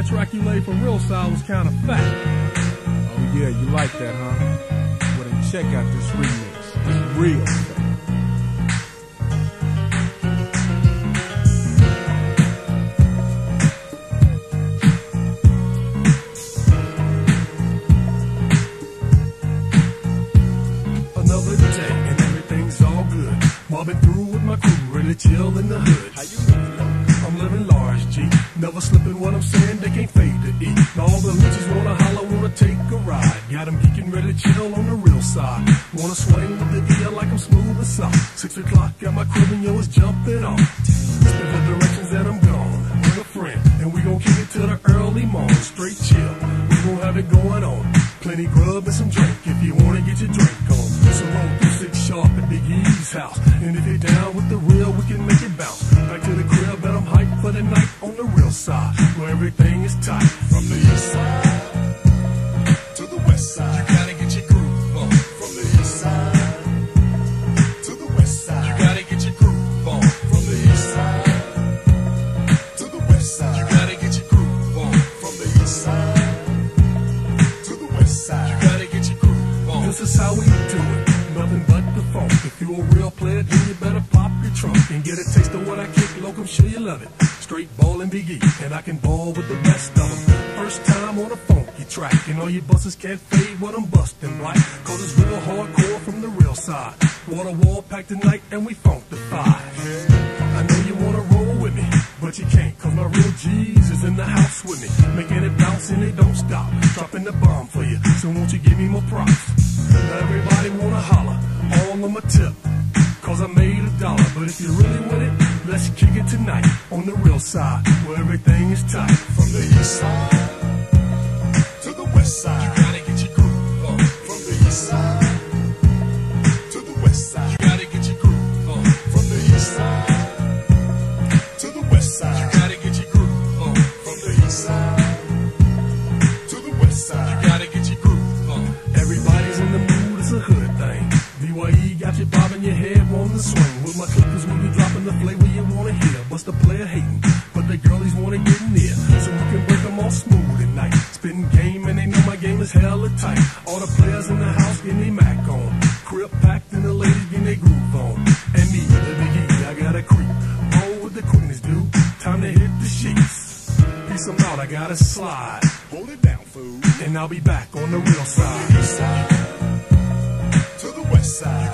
That track you laid for Real Side was kinda fat. Oh yeah, you like that, huh? Well then check out this remix. It's real fat. Another day and everything's all good. Mobbing through with my crew, really chill in the hood. How you living? I'm living. Never slipping what I'm saying, they can't fade to eat. All the bitches wanna holler, wanna take a ride. Got 'em geeking, ready to chill on the real side. Wanna swing with the ear like I'm smooth and soft. Six o'clock, got my crib and yo, it's jumping off. Spin the directions that I'm gone. Bring a friend, and we gon' kick it to the early morning. Straight chill, we gon' have it going on. Plenty grub and some drink if you wanna get your drink on. So roll through six sharp at Big E's house. And if you're down with the real, we can make it bounce. Back to the crib The east side to the west side. You gotta get your groove on. This is how we do it. Nothing but the funk. If you a real player, then you better pop your trunk and get a taste of what I kick. Local, sure you love it. Straight ball and biggie, and I can ball with the best of them. First time on a funky track, and all you busters can't fade what I'm busting, right? Cause it's real hardcore from the real side. Water wall packed tonight, and we funkified. I know but you can't, cause my real G's is in the house with me. Making it bounce and it don't stop. Dropping the bomb for you, so won't you give me more props? Everybody wanna holler, all on my tip. Cause I made a dollar, but if you're really with it, let's kick it tonight on the real side, where everything is tight. From the east side my clippers, we be dropping the flavor you wanna hear. Bust the player hating, but the girlies wanna get near. So we can break them all smooth at night. Spitting game, and they know my game is hella tight. All the players in the house getting their Mac on. Crib packed, and the ladies getting their groove on. And me, the biggie, I gotta creep. Roll with the quickness, dude. Time to hit the sheets. Peace 'em out, I gotta slide. Hold it down, fool. And I'll be back on the real side. East side to the west side.